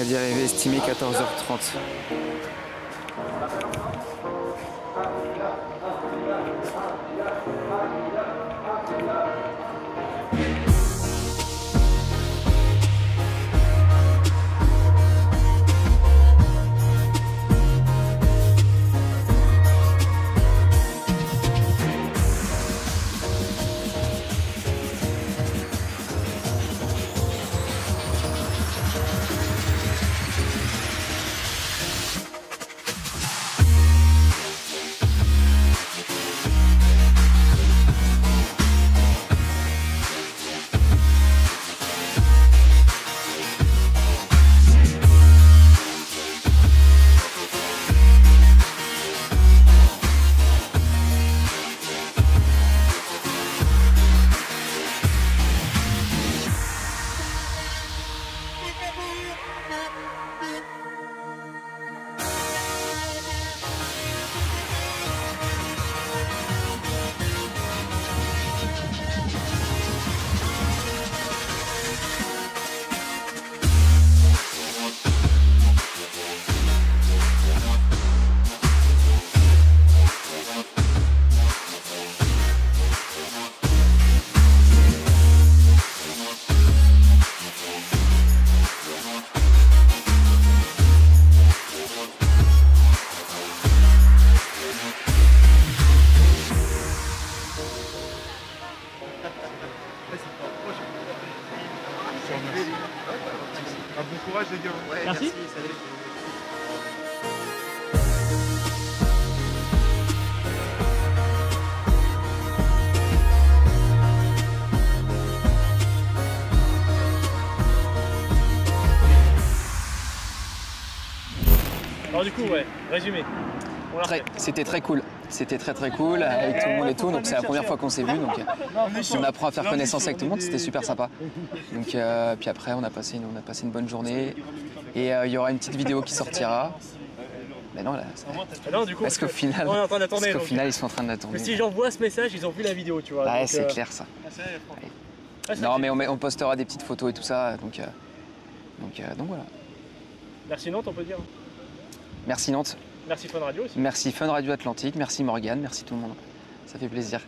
On a dit arrivée estimée 14h30. Un bon courage les gars. Merci. Alors du coup, ouais, résumé. C'était très cool. C'était très très cool avec tout le monde et tout. Donc c'est la première fois qu'on s'est vu. Donc on apprend à faire connaissance avec tout le monde. C'était super sympa. Donc euh, puis après on a passé une, on a passé une bonne journée. Et euh, il y aura une petite vidéo qui sortira. Mais non là. Ah non, du coup, Parce qu'au final, on est en train d'attendre. parce final ils sont en train d'attendre. Mais si j'envoie ce message, ils ont vu la vidéo, tu vois. Ouais, donc, c'est euh, clair ça. ah, c'est Non mais on, met- on postera des petites photos et tout ça. Donc donc, donc voilà. Merci Nantes, on peut dire. Merci Nantes. Merci Fun Radio aussi. Merci Fun Radio Atlantique. Merci Morgane. Merci tout le monde. Ça fait plaisir.